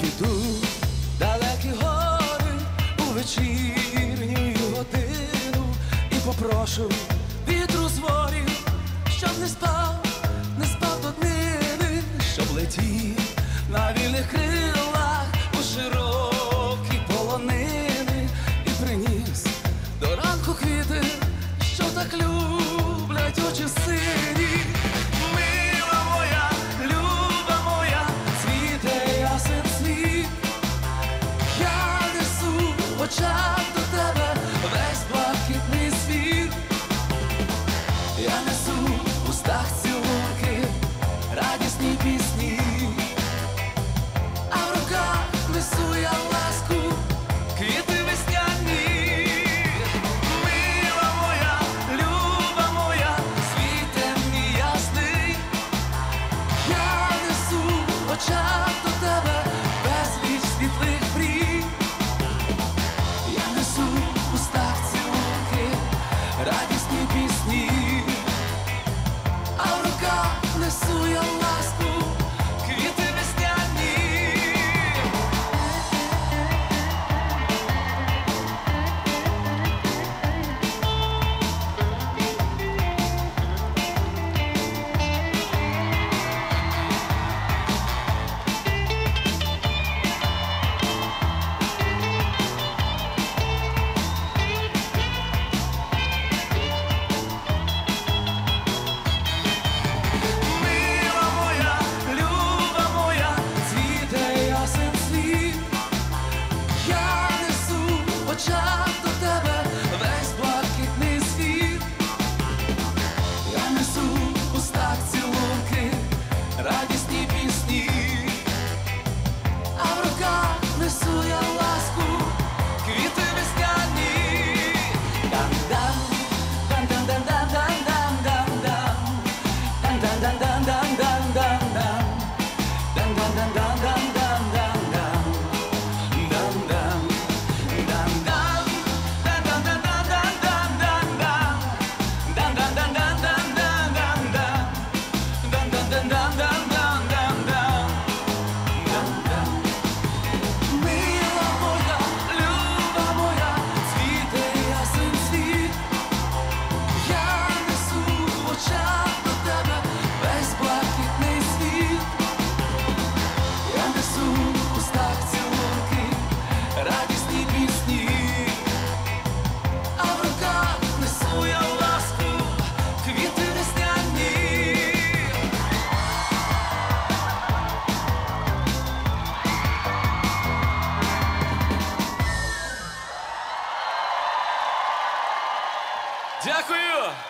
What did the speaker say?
піду далекі гори у вечірню годину і попрошу вітру зворів, щоб не спав. Дякую!